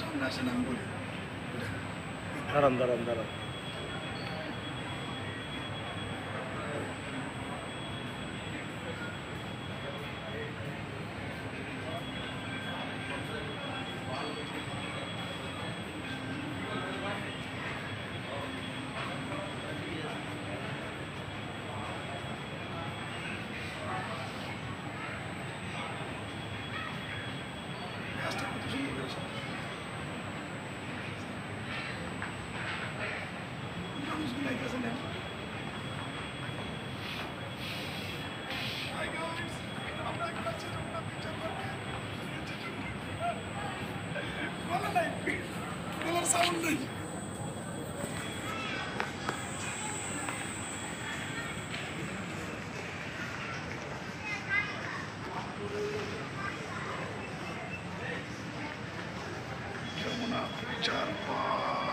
সামনে আসেন আমি বলি। দাঁড়ান দাঁড়ান দাঁড়ান। müsküle keseler. Bunlar savun değil. Çarpar.